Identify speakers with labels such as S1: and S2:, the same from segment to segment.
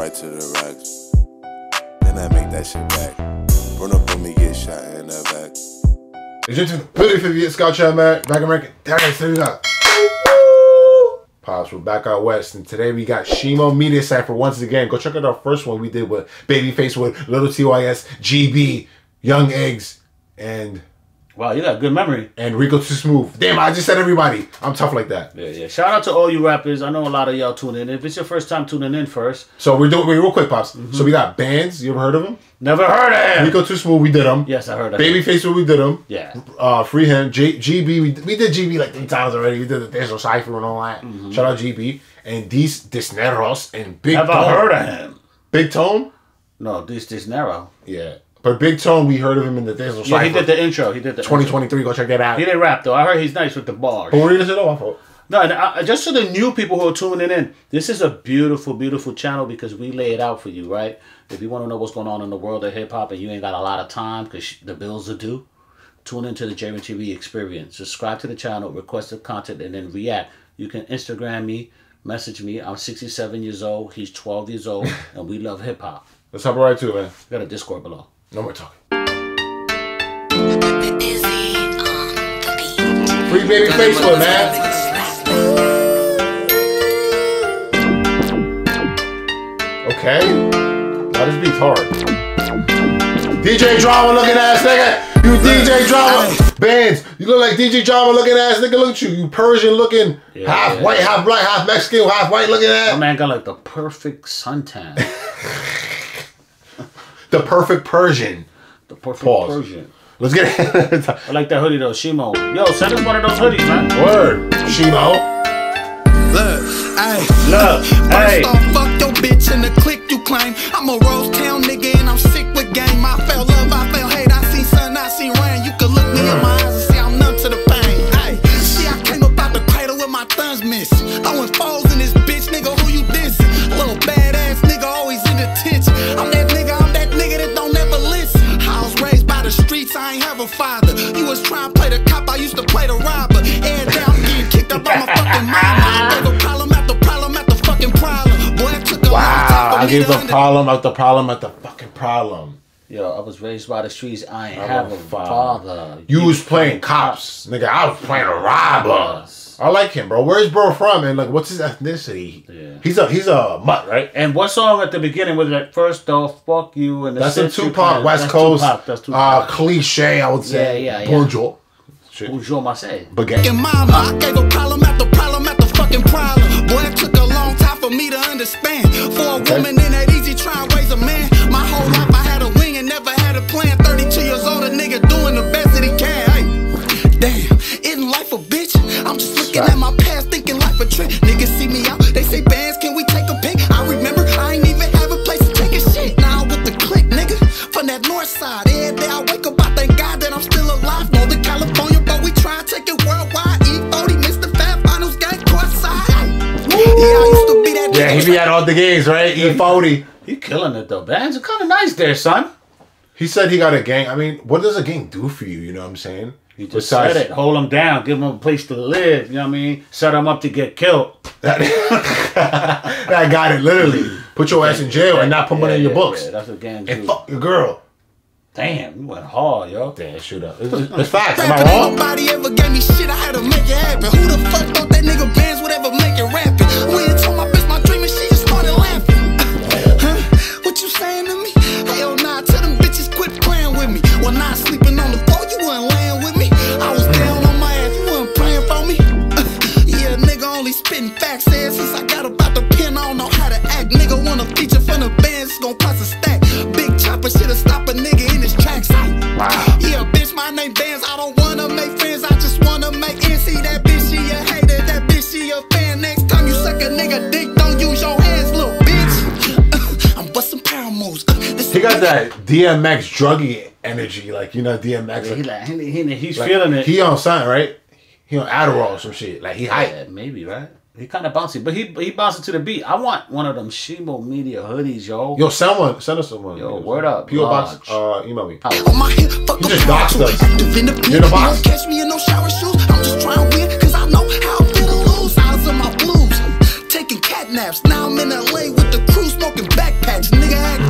S1: right to the racks. Then I make that shit back. Run up on me, get shot in the back.
S2: Gente, tudo bem, Scout Chatman, back American. Here we go. Pops, we're back out west, and today we got Shimo Media Cypher once again. Go check out our first one we did with Babyface with Little TYS, GB, Young Eggs, and
S3: Wow, you got good memory.
S2: and Rico 2 Smoove. Damn, I just said everybody. I'm tough like that.
S3: Yeah, yeah. Shout out to all you rappers. I know a lot of y'all tuning in. If it's your first time tuning in first,
S2: So we're doing wait, real quick, pops.
S3: Mm-hmm.
S2: So we got bands. You ever heard of them?
S3: never heard of him.
S2: Rico 2 Smoove, we did them.
S3: Yes, I heard of him.
S2: Babyface, we did them.
S3: Yeah.
S2: Uh, free him. J- GB, we, we did GB like three times already. We did the There's no Cypher and all that. Shout out GB and Dee Cisneros and Big
S3: Never
S2: Tone.
S3: heard of him.
S2: Big Tone.
S3: No, Cisneros.
S2: Yeah, but Big Tone, we heard of him in the no
S3: Yeah, he did the intro. He did the intro.
S2: 2023. Go check that out.
S3: He didn't rap though. I heard he's nice with the bars.
S2: But what are you gonna say though? I thought-
S3: No, and I, just to the new people who are tuning in, this is a beautiful, beautiful channel because we lay it out for you, right? If you want to know what's going on in the world of hip hop and you ain't got a lot of time because the bills are due, tune into the Jayren TV experience. Subscribe to the channel, request the content, and then react. You can Instagram me, message me. I'm 67 years old. He's 12 years old, and we love hip hop.
S2: Let's hop right to it, man.
S3: We Got a Discord below.
S2: No more talking.
S4: Izzy on the beat.
S2: Free baby face Facebook, man. Okay. Now this beat's hard. DJ Drama looking ass nigga. You DJ Drama. Bands. You look like DJ Drama looking ass nigga. Look at you. You Persian looking.
S3: Yeah,
S2: half
S3: yeah.
S2: white, half black, half Mexican, half white looking ass.
S3: My man got like the perfect suntan.
S2: The perfect Persian.
S3: The perfect
S2: Pause.
S3: Persian.
S2: Let's get it.
S3: I like that hoodie though, Shimo. Yo, send us one of those hoodies, man.
S2: Word. Shimo.
S5: Look, ayy.
S3: Look, hey.
S5: First off, fuck your bitch and the click you claim. I'm a Rose Town nigga and I'm sick with game. I felt love, I felt hate. I seen sun, I seen rain. You could look me in my eyes and see I'm numb to the pain. Ayy, see, I came up out the cradle with my thumbs missing. Throwing foes in this bitch, nigga. Who you dissing? Little badass gave to
S2: the
S5: under-
S2: problem out the problem at the fucking problem.
S3: Yo, I was raised by the streets. I ain't
S2: I'm
S3: have
S2: a
S3: a
S2: father.
S3: father.
S2: You was playing cops, nigga. I was playing a robber.
S3: Yes.
S2: I like him, bro. Where's bro from? And like, what's his ethnicity?
S3: Yeah.
S2: He's a he's a mutt, right?
S3: And what song at the beginning was that first off, fuck you and the
S2: That's a
S3: Century
S2: Tupac, West
S3: That's
S2: Coast,
S3: Tupac. That's
S2: uh,
S3: Tupac.
S2: cliche. I would say.
S3: Yeah, yeah, yeah.
S2: Bonjour. Shit.
S3: Bonjour, Marseille.
S2: Baguette.
S5: fucking mama. I gave a problem after problem after fucking problem. Boy, it took a long time for me to understand. For a woman, it ain't easy trying to raise a man. My whole life I had a wing and never had a plan. 32 years old, a nigga doing the best that he can. Hey, damn, isn't life a bitch? I'm just looking at my past, thinking life a trip. Niggas see me out, they say bands, can we take a pic? I remember I ain't even have a place to take a shit. Now with the click, nigga, from that north side. Every day I wake up, I thank God that I'm still alive. Northern California, but we try to take it worldwide. E40, Mr. Fab Finals, gang courtside. Yeah,
S2: Yeah, he be at all the games, right? E forty.
S3: You killing it though, bands are kind of nice there, son.
S2: He said he got a gang. I mean, what does a gang do for you? You know what I'm saying?
S3: You just said it. Hold them down. Give them a place to live. You know what I mean? Set them up to get killed.
S2: That, that got it literally. Put your ass in jail and not put money in your
S3: yeah,
S2: books.
S3: Yeah, that's what gangs
S2: and fuck your girl.
S3: Damn, you went hard, yo.
S2: Damn, shoot up. It's, it's facts. Am I wrong?
S5: nobody ever gave me shit, I had to make it happen. Who the fuck thought that nigga bands would ever make it rapping? Saying to
S2: He got that DMX druggy energy, like you know DMX.
S3: He
S2: Like,
S3: like he, he, he's
S2: like,
S3: feeling it.
S2: He on something, right? He on Adderall or some shit. Like he hype.
S3: yeah, maybe right. He kind of bouncy, but he he bouncing to the beat. I want one of them Shimo Media hoodies, yo.
S2: Yo, send one. Send us someone.
S3: Yo, word up,
S2: PO box.
S3: large.
S2: Uh, email me.
S5: on my hip, fuck
S2: You
S5: a
S2: just
S5: power
S2: doxed
S5: tool.
S2: us.
S5: Active in the
S2: You're the
S5: you
S2: boss.
S5: won't catch me in no shower shoes. I'm just trying to win, cause I know how I feel to lose. Eyes on my blues. Taking cat
S6: naps. Now I'm in LA with the crew smoking backpacks. Nigga act up, I get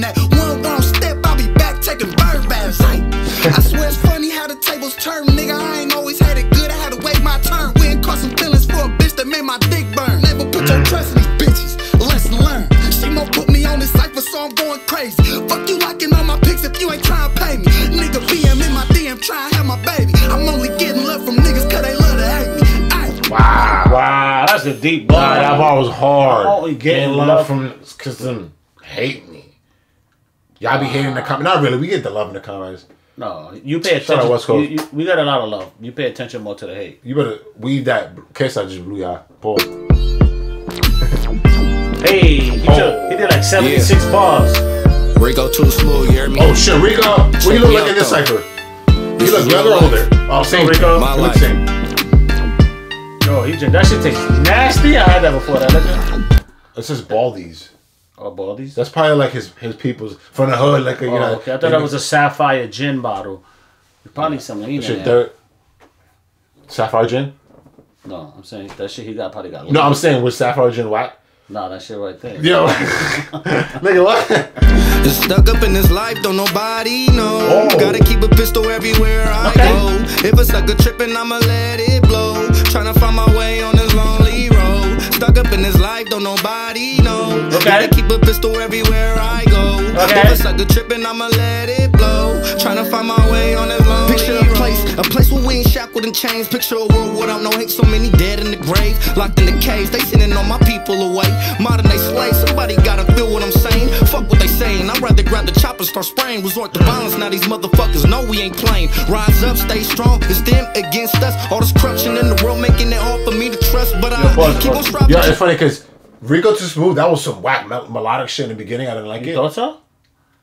S6: that boy dirt nap. One wrong step, I'll be back taking bird baths. I swear it's funny how the tables turn, nigga. I ain't always had it good, I had to wait my turn. We ain't caught some feelings for a bitch that made my dick burn. Never put your trust in these bitches. Lesson learned. She gon' put me on this cypher, so I'm going crazy. Fuck you liking all my pics if you ain't trying to pay me. Nigga BM in my DM trying to have my baby. I'm only getting love from niggas cause they love to hate me.
S2: Wow.
S3: Wow, that's a deep
S2: Wow, that bar was hard.
S3: You getting
S2: Getting
S3: love
S2: love from because them hate me. Y'all be hating the uh, comment. Not really. We get the love in the comments.
S3: No, you pay
S2: Shout out
S3: attention.
S2: West Coast.
S3: You, you, we got a lot of love. You pay attention more to the hate.
S2: You better weave that. Case I just blew y'all. Paul.
S3: Hey, he,
S2: Oh.
S3: took, he did like 76 bars.
S7: Rico 2 Smoove, you hear me?
S2: Oh shit, Rico. What do you look like in this
S7: Check
S2: cipher?
S7: me out,
S2: You look
S7: is
S2: younger
S7: real
S2: or older? Oh, same.
S3: Rico.
S7: My
S2: You look
S7: life.
S2: same.
S3: Yo, he just, that shit tastes nasty. I had that before. That legend.
S2: It's just Baldies.
S3: Oh, baldies.
S2: That's probably like his his people's from the hood. Like a, you
S3: Oh,
S2: know.
S3: okay. I thought that was a sapphire gin bottle. Probably some lean in
S2: shit.
S3: there.
S2: Dirt. Sapphire gin.
S3: No, I'm saying that shit he got probably got.
S2: No, I'm saying with sapphire gin whack.
S3: no, that shit right there.
S2: Yo, nigga, what?
S7: Just stuck up in this life, don't nobody know.
S2: Oh.
S7: Gotta keep a pistol everywhere I
S3: Okay.
S7: go. If a sucker trippin', I'ma let it blow. Tryna find my way on this lonely road. Stuck up in this life, don't nobody know.
S3: Okay.
S7: Gotta keep a pistol everywhere I go.
S3: Okay.
S7: If a sucker trippin', I'ma let it blow. Tryna find my way on this lonely
S6: Picture
S7: road.
S6: a place, a place where we ain't shackled in chains. Picture a world without no hate, so many dead in the grave, locked in the caves. They sending all my people away. Modern day slaves, somebody gotta feel what I'm saying. Fuck what they saying. I'd rather grab the chopper, start spraying. Resort to violence. Now these motherfuckers know we ain't playing. Rise up, stay strong. It's them against us. All this corruption in the world making it hard for me to trust, but I
S2: Pause,
S6: keep on striving.
S2: Yeah, it's funny because Rico 2 Smoove, that was some whack mel- melodic shit in the beginning. I didn't like
S3: You
S2: it.
S3: thought so?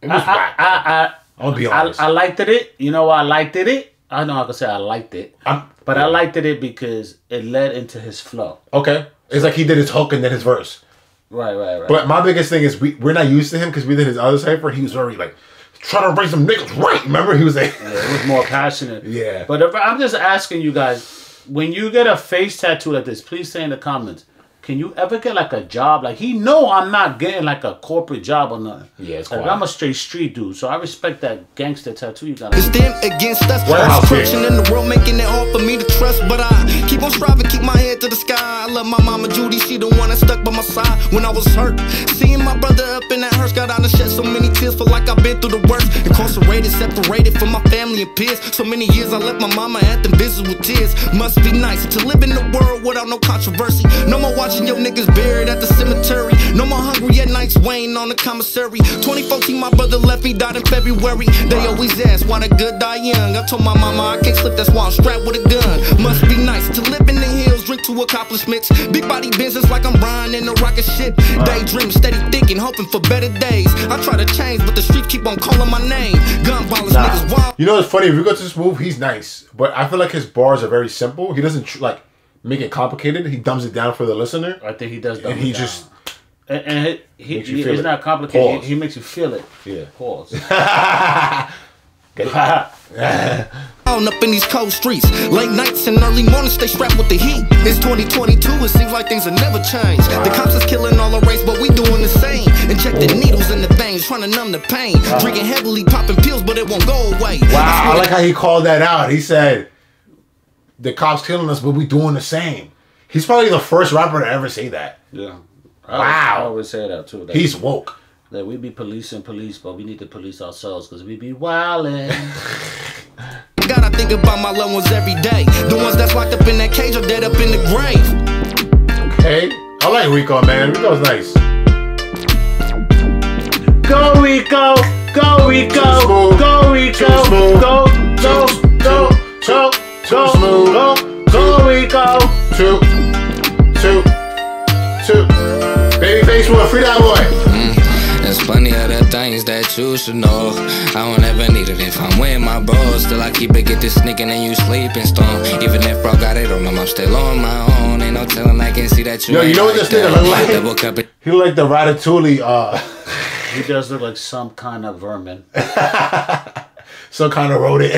S2: It was
S3: I,
S2: whack.
S3: I, I,
S2: I'm gonna be honest.
S3: I liked it. You know why I liked it? I know I can say I liked it,
S2: I'm-
S3: but I liked it because it led into his flow.
S2: okay. It's like he did his hook and then his verse.
S3: Right, right, right.
S2: But my biggest thing is we, we're not used to him because we did his other cipher. He was very like trying to bring some niggas right. Remember? He was like,
S3: it was more passionate.
S2: Yeah.
S3: But if, I'm just asking you guys, when you get a face tattoo like this, please say in the comments, can you ever get like a job? Like he know I'm not getting like a corporate job or nothing.
S2: Yeah, it's
S3: like,
S2: quiet.
S3: I'm a straight street dude, so I respect that gangster tattoo you got.
S6: It's them against us.
S2: Wow,
S6: All this
S2: kid.
S6: corruption in the world making it hard for me to trust. But I keep on striving, keep my head to the sky. I love my mama Judy, she the one that stuck by my side when I was hurt. Seeing my brother up in that hearse, got out and shed so many tears. Feel like I've been through the worst. Incarcerated, separated from my family and peers. So many years I left my mama at them visits with tears. Must be nice to live in the world without no controversy. No more watching your niggas buried at the cemetery. No more hungry at nights, weighing on the commissary. 2014, my brother left me, died in February. They always ask why the good die young. I told my mama I can't slip, that's why I'm strapped with a gun. Must be nice to live in the hills, drink to accomplishments. Big body business like I'm Brian in the rocket ship. Daydream, steady thinking, hoping for better days. I try to change, but the streets keep on calling my name. Gun violence,
S3: Nah.
S6: niggas wild.
S2: you know, it's funny. Rico 2 Smoove, he's nice, but I feel like his bars are very simple. He doesn't like make it complicated. He dumbs it down for the listener,
S3: I think he does. dumb
S2: and he
S3: down.
S2: just
S3: and, and he, he, he- it's
S2: it.
S3: not complicated. He, he makes you feel it.
S2: Yeah.
S3: Pause.
S6: On up in these cold streets. Late nights and early mornings, they strapped with the heat. It's 2022, it seems like things have never changed. The cops is killing all the race, but we doing the same. Injecting needles in the veins, trying to numb the pain. Drinking heavily, popping pills, but it won't go away.
S2: wow. I like how he called that out. He said, "The cops killing us, but we doing the same." He's probably the first rapper to ever say that.
S3: yeah. I
S2: Wow.
S3: Always, I always say that too. That,
S2: He's woke.
S3: that we be policing police, but we need to police ourselves because we be wildin'.
S6: God, I think about my loved ones every day. The ones that's locked up in that cage or dead up in the grave.
S2: Okay, I like Rico, man. Rico's nice.
S3: go Rico, go Rico, go Rico,
S2: Too
S3: go, go, go, go,
S2: too
S3: go,
S2: smooth.
S3: go, go Rico.
S2: Two, two, two. Babyface one, free that boy.
S7: There's plenty other things that you should know. I don't ever need it if I'm with my bros. Still, I keep it, get this sneaking and you sleeping stone. Even if bro got it on them, I'm still on my own. Ain't no telling, I can see that you
S2: Yo, you know what
S7: like
S2: this nigga look like?
S7: Double cup.
S2: He look like the Ratatouille, uh,
S3: He does look like some kind of vermin.
S2: some kind of rodent.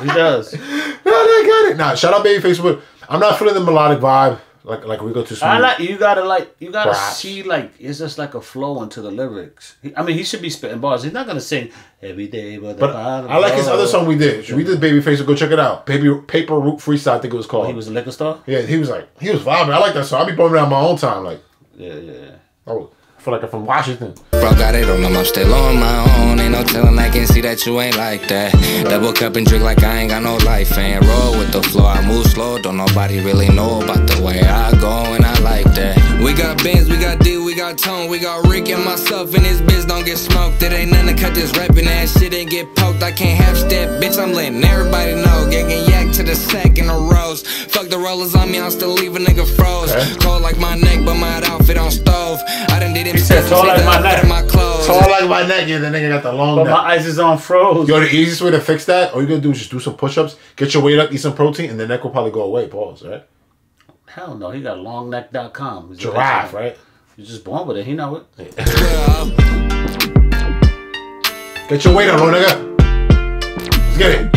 S3: He does.
S2: I got it. Nah, shout out Babyface. But I'm not feeling the melodic vibe. Like like we go to.
S3: I like you gotta like you gotta
S2: Perhaps.
S3: see like it's just like a flow into the lyrics. He- I mean, he should be spitting bars. He's not gonna sing every day, but
S2: But I like his other song we did. We did Babyface. So go check it out. Baby Paper Root Freestyle. I think it was called.
S3: He was a liquor store.
S2: yeah, he was like he was vibing. I like that song. I be bumming out my own time. Like
S3: Yeah, yeah. yeah.
S2: oh, I feel like I'm from Washington.
S8: Bro, got it on them, I'm still on my own. Ain't no telling I can see that you ain't like that. Double cup and drink like I ain't got no life. And roll with the flow, I move slow. Don't nobody really know about the way I go, and I like that. We got Benz, we got D, we got Tone, we got Rick and myself, and this bitch don't get smoked. It ain't nothing to cut this rapping ass shit and get poked. I can't half step, bitch, I'm letting everybody know. Getting yak to the sack in the rose. Fuck the rollers on me, I'm still leave a nigga froze. Cold like my neck, but my outfit on stove. I done did it.
S3: said tall like my neck.
S8: My clothes.
S2: So I like my neck. Yeah, the nigga got the long
S3: But
S2: neck.
S3: my eyes is on froze.
S2: Yo, the easiest way to fix that, all you gotta do is just do some push-ups, get your weight up, eat some protein, and the neck will probably go away. Pause, right?
S3: Hell no, he got longneck.com.
S2: Giraffe, right?
S3: You're just born with it. He know it.
S2: Get your weight on, nigga. Let's get it.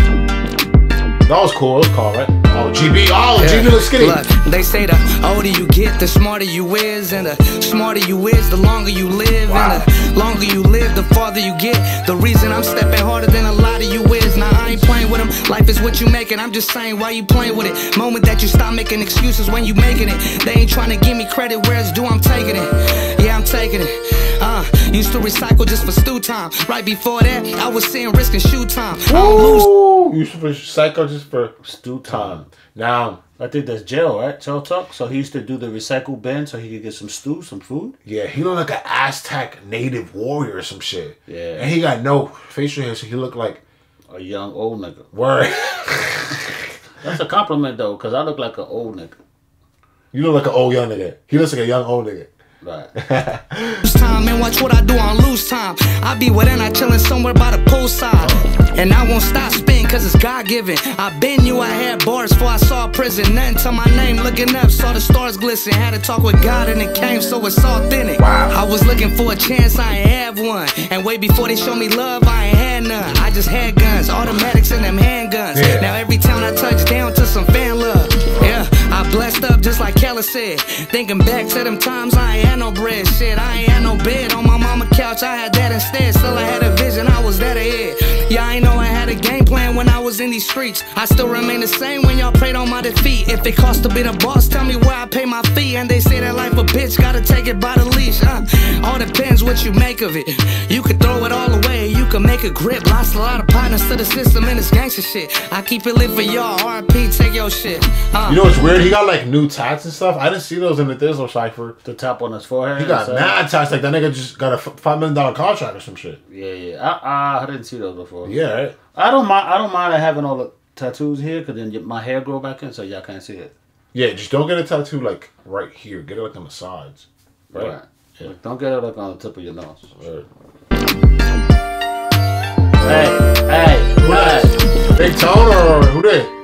S2: That was cool. It was called, right? Oh, GB. Oh, GB looks skinny.
S8: Look, they say the older you get, the smarter you is, and the smarter you is, the longer you live,
S2: Wow.
S8: and the longer you live, the farther you get. The reason I'm stepping harder than a lot of you is, now I ain't playing with them. Life is what you make it. I'm just saying, why you playing with it? Moment that you stop making excuses when you making it. They ain't trying to give me credit where it's due. I'm taking it. Yeah, I'm taking it. Used to recycle just for stew time. Right before that, I was seeing risk and shoe time. I don't lose.
S2: Ooh, you for psycho just for
S3: Stew time.
S2: now.
S3: I think that's jail, right? Jail talk. So he used to do the recycle bin so he could get some stew, some food.
S2: Yeah, he looked like an Aztec native warrior or some shit.
S3: Yeah.
S2: and he got no facial hair, so he looked like
S3: A young old nigga.
S2: word.
S3: That's a compliment though, cause I look like an old nigga.
S2: you look like an old young nigga. He looks like a young old nigga.
S3: Right.
S8: lose time and watch what I do on lose time. I be within, I chillin' somewhere by the poolside. And I won't stop spitting cause it's God given. I been you, I had bars before I saw prison. Nothing to my name, looking up, saw the stars glisten. Had to talk with God and it came, so it's authentic.
S2: Wow.
S8: I was looking for a chance, I ain't have one. And way before they show me love, I ain't had none. I just had guns, automatics and them handguns.
S2: Yeah.
S8: Now every town I touch down to some fan love. Yeah, I blessed up just like Kelly said. Thinking back to them times, I ain't had no bread. Shit, I ain't had no bed on my mama couch. I had that instead. Still, I had a vision, I was that ahead. Yeah, I ain't know I had a game plan when I was in these streets. I still remain the same when y'all prayed on my defeat. If it costs to be the boss, tell me where I pay my fee. And they say that life a bitch, gotta take it by the leash. Uh, all depends what you make of it. You could throw it all away, you can make a grip. Lost a lot of partners to the system in this gangster shit. I keep it lit for y'all. RP, take your shit. Uh,
S2: You know what's weird? He got like new tats and stuff. I didn't see those in the Thizzle cipher.
S3: The top on his forehead.
S2: He got
S3: so-
S2: mad tats. Like that nigga just got a five million dollar contract or some shit.
S3: Yeah, yeah. I, I, I didn't see those before.
S2: Yeah, right.
S3: I don't mind. I don't mind having all the tattoos here, cause then my hair grow back in, so y'all can't see it.
S2: Yeah, just don't get a tattoo like right here. Get it like on the sides. Right.
S3: Right. Yeah. Don't get it like on the tip of your nose.
S2: Right. Who that?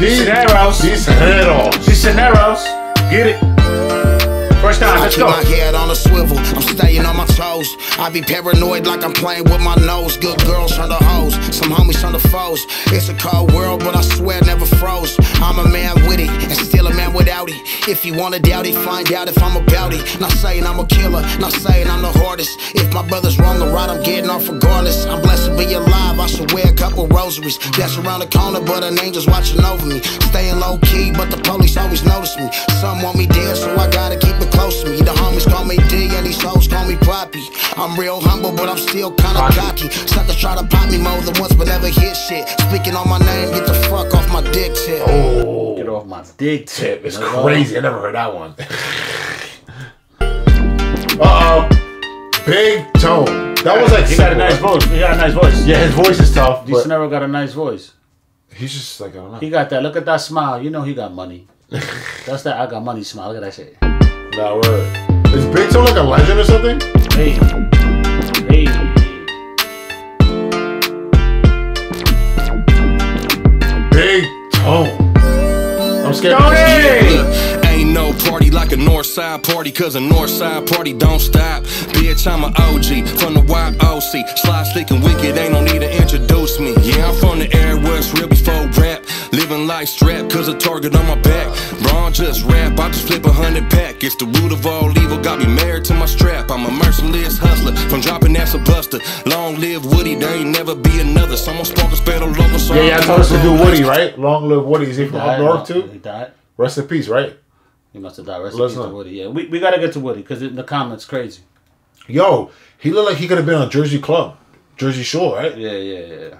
S3: Cisneros.
S2: Cisneros.
S3: Cisneros. Get it. First time.
S9: I
S3: Let's
S9: keep
S3: go.
S9: my head on a swivel. I'm staying on my toes. I be paranoid like I'm playing with my nose. Good girls turn to hoes. Some homies turn to foes. It's a cold world, but I swear it never froze. I'm a man with it and still a man without it. If you wanna doubt it, find out if I'm about it. Not saying I'm a killer, not saying I'm the hardest. If my brother's wrong or right, I'm getting off regardless. I'm blessed to be alive. I should wear a couple rosaries. That's around the corner, but an angel's watching over me. Staying low key, but the police always notice me. Some want me dead, so I gotta keep it close to me. The homies call me D and these hoes call me Poppy. I'm real humble, but I'm still kinda cocky. Suckers try to pop me more than once, but never hit shit. Speaking on my name, get the fuck off my dick tip.
S2: Oh,
S3: Get off my dick
S2: tip. It's
S3: That's all.
S2: crazy. I never heard that one. uh oh. Big Tone. That was like
S3: He got a nice voice. He got a nice voice.
S2: Yeah, his voice is tough,
S3: D.
S2: but
S3: Cisneros got a nice voice.
S2: he's just like I don't know.
S3: He got that. Look at that smile. You know he got money. That's that I got money smile. Look at that shit.
S2: Nah, word. Is Big Tone like a legend or something?
S3: Hey. Hey.
S2: Big Tone. I'm scared.
S3: Tony!
S10: Ain't no party like a north side party, cause a north side party don't stop. Bitch, I'm a OG from the YOC. Slide slick and wicked, ain't no need to introduce me. Yeah, I'm from the air where it's real before rap. Living life strapped, cause a target on my back. Braun just rap, I just flip a hundred pack. It's the root of all evil, got me married to my strap. I'm a merciless hustler, from dropping ass a buster. Long live Woody, there ain't never be another. Someone spoke a spell local, so
S2: Yeah,
S10: I
S2: yeah, I told us to do Woody, right? Long live Woody. Is he from up
S3: Died,
S2: north too?
S3: He died.
S2: Rest in peace, right?
S3: He must have died. Rest
S2: Let's
S3: in peace to
S2: not.
S3: Woody. Yeah, we, we gotta get to Woody because in the comments crazy.
S2: Yo, he looked like he could have been on Jersey Club, Jersey Shore, right?
S3: Yeah, yeah, yeah.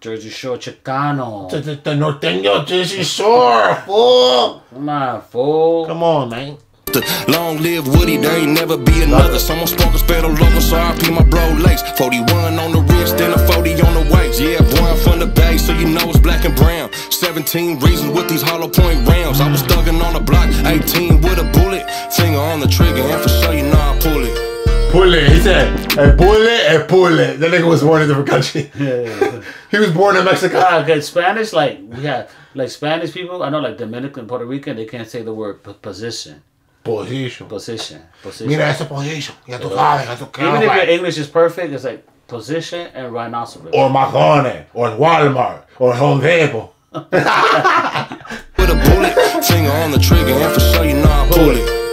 S3: Jersey Shore Chicano.
S2: The, the, the norteño Jersey Shore, fool.
S3: Come on, fool.
S2: Come on, man.
S10: Long live Woody, there ain't never be another. Someone spoke a spell local, so I P my bro lace. 41 on the wrist, then a 40 on the waist. Yeah, boy, I'm from the bay, so you know it's black and brown. 17 reasons with these hollow point rounds. I was thugging on the block, 18 with a bullet. Finger on the trigger, and for it.
S2: Pull it. He said, hey, pull it and pull it. That nigga was born in a different country. he was born in Mexico.
S3: Ah, okay, Spanish, like we have like Spanish people. I know, like Dominican, Puerto Rican, they can't say the word p- position.
S2: Position.
S3: Position. Position.
S2: Mira esa position. Ya tú sabes, ya tú
S3: Even if your. English is perfect, it's like position and rhinoceros.
S2: Or McDonald's, or Walmart, or Home Depot.
S10: With a bullet, finger on the trigger, and for sure you know I pull it.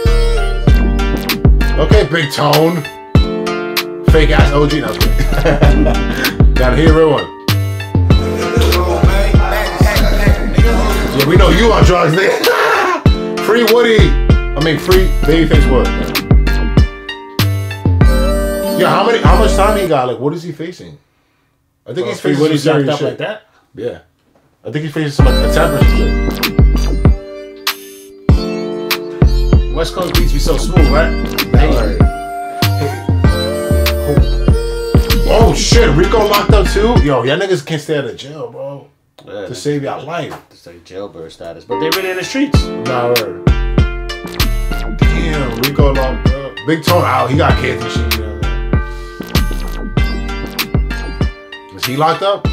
S2: Okay, Big Tone. Fake ass OG. No, I was kidding. Gotta hear real one. Yeah, we know you on drugs, nigga. free Woody. I mean, free Babyface Wood. Yeah, how many? How much time he got? Like, what is he facing? I think he's
S3: Free
S2: facing
S3: Woody's locked
S2: serious
S3: up
S2: shit.
S3: like that.
S2: Yeah, I think he's facing some like shit.
S3: West Coast beats be so smooth, right?
S2: Oh shit, Rico locked up too? Yo, y'all niggas can't stay out of jail, bro.
S3: Yeah,
S2: To save y'all life.
S3: it's like jailbird status, but they really in the streets.
S2: Nah, word. Damn, Rico locked up. Big Tone out. He got kids and shit. You know? Is he locked up? No.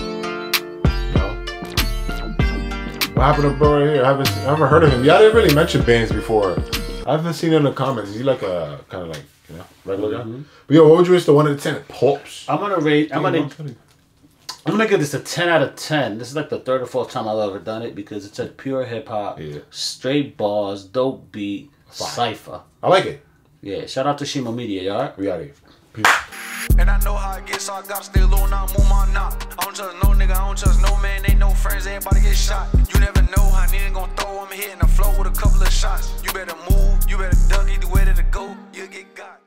S2: What happened to bro right here? I haven't, I haven't heard of him. Y'all didn't really mention bands before. I haven't seen him in the comments. Is he like a kind of like you know regular guy? Mm-hmm. But yo, what would you rate the one to ten? Pops.
S3: I'm gonna rate. I'm gonna. I'm gonna give this a 10 out of 10. This is like the third or fourth time I've ever done it because it's like pure hip hop,
S2: Yeah.
S3: straight bars, dope beat, cipher.
S2: I like it.
S3: Yeah, shout out to Shimo Media, y'all.
S2: We out here.
S11: And I know how it gets, so I gotta stay low and I move my knot. I don't trust no nigga, I don't trust no man, ain't no friends, everybody get shot. You never know how nigga gon' throw, I'm hitting the flow with a couple of shots. You better move, you better duck, either way to go, you'll get got.